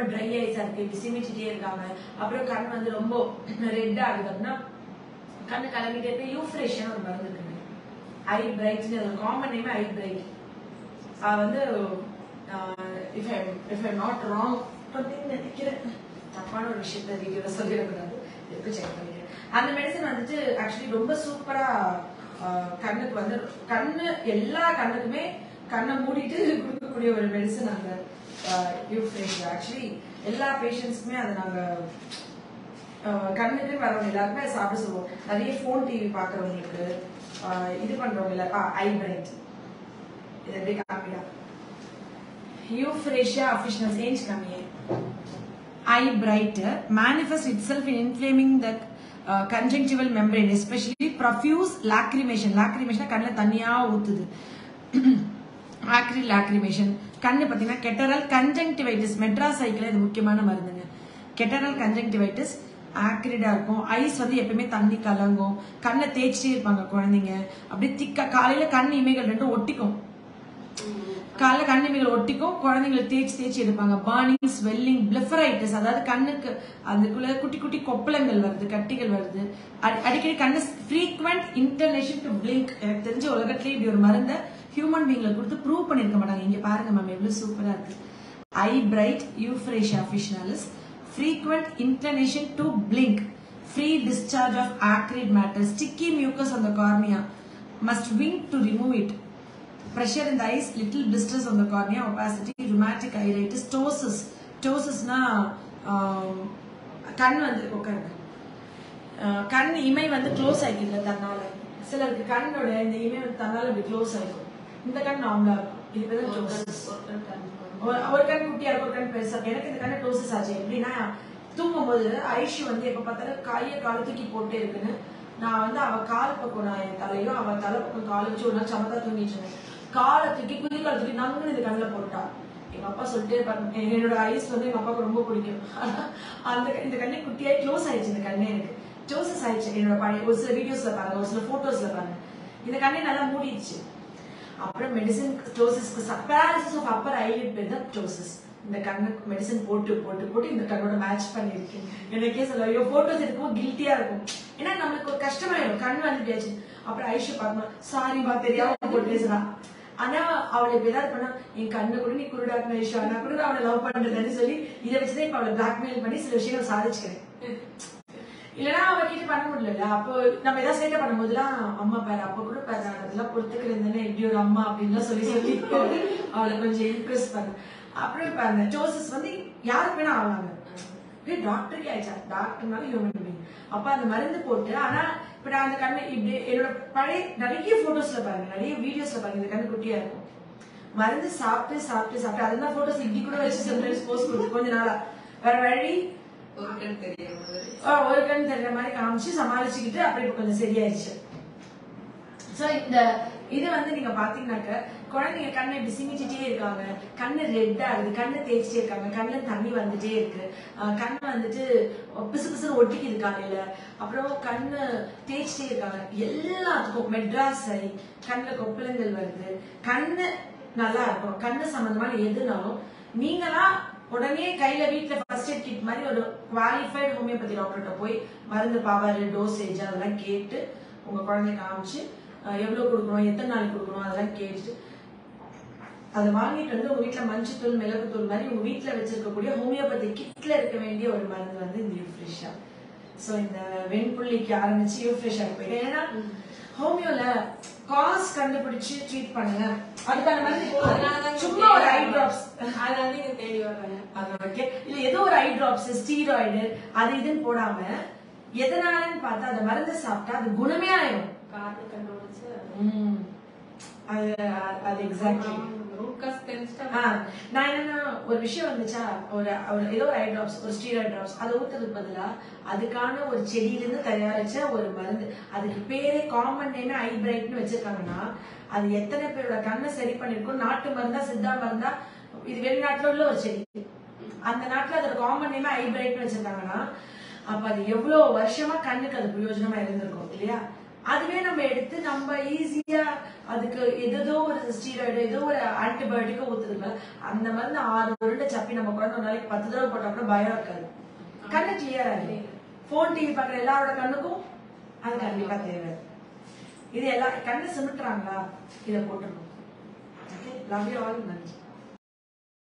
Try ஐஸா இருக்கு இப்படி சிமிச்சிட்டே இருக்காங்க அப்புறம் கண் வந்து ரொம்ப ரெட் ஆகுது அப்படின்னா கண்ணு கலங்கிட்டே இருக்கு யூஃப்ரெஷன் ஒரு மருந்து இருக்கு ஐ பிரைட்னு காமன் நேம் ஐ பிரைட் அது வந்து if I if I not wrong நினைக்கிறேன். தப்பான ஒரு விஷயத்த வீடியோல சொல்லிடக்கூடாது. எப்போ செக் பண்ணிக்கிறேன். அந்த மெடிசன் வந்துட்டு ஆக்சுவலி ரொம்ப சூப்பரா கண்ணுக்கு வந்து கண்ணு எல்லா கண்ணுக்குமே கண்ணை மூடிட்டு கொடுக்கக்கூடிய ஒரு மெடிசன் அந்த Uh, யூஃப்ரேஷ் ஆக்சுவலி எல்லா பேஷண்ட்ஸ்க்குமே அதை நாங்கள் uh, கண்ணுக்கு வரவங்க எல்லாருமே அதை சாப்பிட சொல்லுவோம். நிறைய ஃபோன் டிவி பார்க்குறவங்களுக்கு uh, இது பண்ணுறவங்க இல்ல ஐ பிரைட் இது எப்படி காப்பிடா யூஃப்ரேஷியா அஃபிஷியல் ஏஞ்ச் கம்மியே. Eye bright manifest itself in inflaming the conjunctival membrane especially profuse lacrimation lacrimation கண்ணில் தனியாக ஊத்துது. ஆக்ரில் லாக்ரிமேஷன் கண்ணு பார்த்தீங்கன்னா கெட்டரல் கன்ஜங்டிவைட்டிஸ் மெட்ராஸ் ஐக்கில் இது முக்கியமான மருந்துங்க. கெட்டரல் கன்ஜங்டிவைட்டிஸ் ஆக்ரிடாக இருக்கும். ஐஸ் வந்து எப்பயுமே தண்ணி கலங்கும். கண்ணை தேய்ச்சிட்டே இருப்பாங்க குழந்தைங்க. அப்படியே திக்கா காலையில் கண் இமைகள் ரெண்டும் ஒட்டிக்கும். காலைல கண்ணிமைகள் ஒட்டிக்கும். குழந்தைங்களை தேய்ச்சி தேய்ச்சி எடுப்பாங்க. பார்னிங் ஸ்வெல்லிங் பிளஃபரைட்டிஸ் அதாவது கண்ணுக்கு அதுக்குள்ள குட்டி குட்டி கொப்பளங்கள் வருது கட்டிகள் வருது. அடி- அடிக்கடி கண்ணு ஃப்ரீக்வெண்ட் இன்டர்நேஷன் டு பிளிங்க் எனக்கு தெரிஞ்ச உலகத்துலேயே இப்படி ஒரு மருந்தை ஹியூமன் பீங்ல கொடுத்து ப்ரூவ் பண்ணிருக்க மாட்டாங்க. இங்க பாருங்க மேம் எவ்வளவு சூப்பரா இருக்கு. Eye bright Euphrasia officinalis frequent inclination to blink free discharge of acrid matter sticky mucus on the cornea must wink to remove it. Pressure in the eyes, little blisters on the cornea, opacity, rheumatic iritis, ptosis. Um, கண் வந்து உட்காருங்க. கண் இமை வந்து close ஆகிக்கல தன்னால. சிலருக்கு கண்ணோட இந்த இமை வந்து தன்னால இப்படி க்ளோஸ் ஆகிக்கும் இந்த கண் நார்மலா இருக்கும். இது பேர் ஒரு கண் குட்டியா இருக்கும் ஒரு கண் பெருசா இருக்கும். எனக்கு இந்த கண்ணு க்ளோசஸ் ஆச்சு. எப்படின்னா தூங்கும்போது ஐஷு வந்து எப்ப பார்த்தாலும் கையை காலை தூக்கி போட்டே இருக்குன்னு. நான் வந்து அவ கால் பக்கம் நான் என் தலையும் அவ தலை பக்கம் காலை வச்சு ஒரு நாள் சமத்தா தூங்கிட்டு இருந்தேன். காலை தூக்கி குதி காலை தூக்கி நங்குன்னு இந்த கண்ணில் போட்டா. எங்க அப்பா சொல்லிட்டே இருப்பாங்க என்னோட ஐஸ் வந்து எங்க அப்பாவுக்கு ரொம்ப பிடிக்கும். அந்த இந்த கண்ணே குட்டியாய் க்ளோஸ் ஆயிடுச்சு இந்த கண்ணே எனக்கு. க்ளோசஸ் ஆயிடுச்சு. என்னோட பழைய ஒரு சில வீடியோஸ்ல பாருங்க ஒரு சில போட்டோஸ்ல பாருங்க. இந்த கண்ணே நல்லா மூடிடுச்சு. அப்புறம் மெடிசன் க்ளோசஸ்க்கு பேரலிசிஸ் ஆஃப் அப்பர் ஐலிட் பேர் தான் க்ளோசஸ் இந்த கண்ணுக்கு மெடிசன் போட்டு போட்டு போட்டு இந்த கண்ணோட மேட்ச் பண்ணியிருக்கேன் எனக்கே சொல்ல ஐயோ போட்டோஸ் எடுக்கும் கில்ட்டியா இருக்கும். ஏன்னா நம்மளுக்கு ஒரு கஷ்டமாயிடும் கண் வந்துட்டியாச்சு அப்புறம் ஐஷு பார்க்கணும் சாரிமா தெரியாம போட்டு பேசலாம் ஆனா அவளை இப்ப ஏதாவது பண்ணா என் கண்ணு கூட நீ குருடாக்குன ஐஷு. நான் கூட அவளை லவ் பண்றதுன்னு சொல்லி இதை வச்சுதான் இப்ப அவளை பிளாக்மெயில் பண்ணி சில விஷயங்கள் சாதிச்சுக்கிறேன். இல்லனா அவ கிட்ட பண்ண முடியல அப்போ நம்ம ஏதாவது சேட்டை பண்ணும்போதுலாம் அம்மா பாரு அப்ப கூட பாரு அதெல்லாம் பொறுத்துக்கிறேன் இப்படி ஒரு அம்மா அப்படின்னு சொல்லி சொல்லி அவளை கொஞ்சம் இம்ப்ரெஸ் பண்ண. அப்புறம் இப்ப அந்த ஜோசஸ் வந்து யாருக்கு வேணா ஆவாங்க. ஏய் ஆயிடுச்சா. டாக்டர்னால ஹியூமன் பீங் அப்ப அந்த மருந்து போட்டு ஆனா இப்ப நான் அந்த கண்ணு இப்படி என்னோட பழைய நிறைய போட்டோஸ்ல பாருங்க நிறைய வீடியோஸ்ல பாருங்க இந்த கண்ணு குட்டியா இருக்கும். மருந்து சாப்பிட்டு சாப்பிட்டு சாப்பிட்டு அதெல்லாம் போட்டோஸ் இப்படி கூட வச்சு சம்டைம்ஸ் போஸ்ட் கொடுத்து கொஞ்ச நாளா. வேற வழி ஒரு கண் தெரியற மாதிரி ஒரு மாதிரி காமிச்சு சமாளிச்சுக்கிட்டு அப்படி இப்ப கொஞ்சம் சரியாயிருச்சு சோ இந்த இது வந்து நீங்க பாத்தீங்கன்னாக்க குழந்தைங்க கண்ணை இப்படி சிமிச்சிட்டே இருக்காங்க கண்ணு ரெட்டா இருக்கு கண்ணு தேய்ச்சிட்டே இருக்காங்க கண்ணுல தண்ணி வந்துட்டே இருக்கு கண்ணு வந்துட்டு பிசு பிசுன்னு ஒட்டிக்குது காலையில அப்புறம் கண்ணு தேய்ச்சிட்டே இருக்காங்க எல்லாத்துக்கும் மெட்ராஸ் ஐ கண்ணுல கொப்பளங்கள் வருது கண்ணு நல்லா இருக்கும் கண்ணு சம்பந்தமான எதுனாலும் நீங்களா உடனே கையில வீட்டுல ஃபர்ஸ்ட் எய்ட் கிட் மாதிரி ஒரு குவாலிஃபைடு ஹோமியோபதி டாக்டர்கிட்ட போய் மருந்து பவர் டோசேஜ் அதெல்லாம் கேட்டு உங்க குழந்தைய காமிச்சு எவ்வளவு கொடுக்கணும் எத்தனை நாளைக்கு கொடுக்கணும் அதெல்லாம் கேட்டு அதை வாங்கிட்டு வந்து உங்க வீட்டுல மஞ்சத்தூள் மிளகுத்தூள் மாதிரி உங்க வீட்டுல வச்சிருக்கக்கூடிய ஹோமியோபதி கிட்ல இருக்க வேண்டிய ஒரு மருந்து வந்து இந்த யூஃப்ரிஷா சோ இந்த வெண்புள்ளிக்கு ஆரம்பிச்சு யூஃப்ரெஷா போயிட்டு ஏன்னா ஹோமியோல காஸ் கண்டுபிடிச்சு ட்ரீட் பண்ணுங்க. அதுக்கான அதனாலதான் சும்மா ஒரு ஐ டிராப்ஸ் அதனால நீங்க தேடி வர்றாங்க அது ஓகே இல்ல ஏதோ ஒரு ஐ டிராப்ஸ் ஸ்டீராய்டு அது இதுன்னு போடாம எதனாலன்னு பார்த்தா அந்த மருந்து சாப்பிட்டா அது குணமே ஆயிடும் காரணம் கண்டுபிடிச்சு ம். அது அது எக்ஸாக்ட்லி ரூட் தெரிஞ்சுட்டா ஆ, நான் என்னன்னா ஒரு விஷயம் வந்துச்சா ஒரு ஒரு ஏதோ ஒரு ஐ ட்ராப்ஸ் ஒரு ஸ்டீராய்ட் ட்ராப்ஸ் அதை ஊத்துறதுக்கு பதிலா அதுக்கான ஒரு செடியிலிருந்து தயாரிச்ச ஒரு மருந்து அதுக்கு பேரே காமன் நேம் ஐ பிரைட்னு வச்சிருக்காங்கன்னா அது எத்தனை பேரோட கண்ணை சரி பண்ணிருக்கும்? நாட்டு மருந்தா சித்தா மருந்தா? இது வெளிநாட்டுல உள்ள ஒரு செடி. அந்த நாட்டுல அதோட காமன் நேம் ஐ பிரைட்னு வச்சிருக்காங்கன்னா அப்ப அது எவ்வளவு வருஷமா கண்ணுக்கு அது பிரயோஜனமா இருந்திருக்கும் இல்லையா? அதுவே நம்ம எடுத்து நம்ம ஈஸியா அதுக்கு ஏதோ ஒரு ஸ்டீராய்டு ஏதோ ஒரு ஆன்டிபயோட்டிக்கோ ஊத்துதுல அந்த மருந்து ஆறு உருண்டை சப்பி நம்ம குழந்தை ஒரு நாளைக்கு பத்து தடவை போட்டா கூட பயம் இருக்காது. கண்ணு கிளியர் ஆகுது போன் டிவி பார்க்குற எல்லாரோட கண்ணுக்கும் அது கண்டிப்பா தேவை. இது எல்லா கண்ணு சிமிட்டுறாங்களா? இதை போட்டுருணும் ஓகே லவ் யூ ஆல் நன்றி.